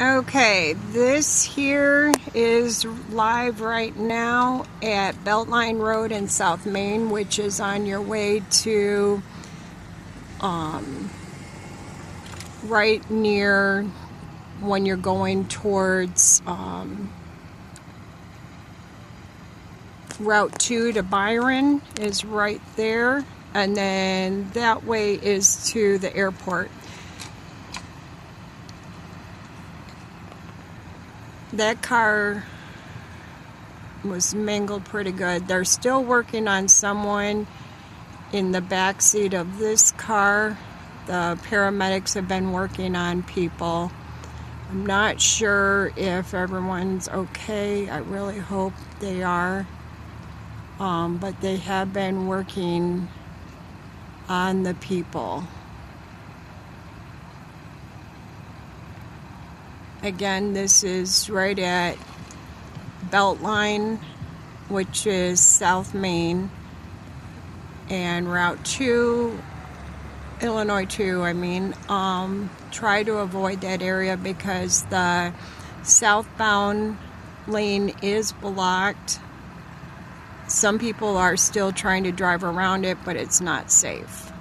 Okay, this here is live right now at Beltline Road in South Main, which is on your way to um, right near when you're going towards um, Route 2 to Byron is right there, and then that way is to the airport. That car was mangled pretty good. They're still working on someone in the back seat of this car. The paramedics have been working on people. I'm not sure if everyone's okay. I really hope they are. Um, but they have been working on the people. Again, this is right at Beltline, which is South Main, and Route 2, Illinois 2, I mean. Um, try to avoid that area because the southbound lane is blocked. Some people are still trying to drive around it, but it's not safe.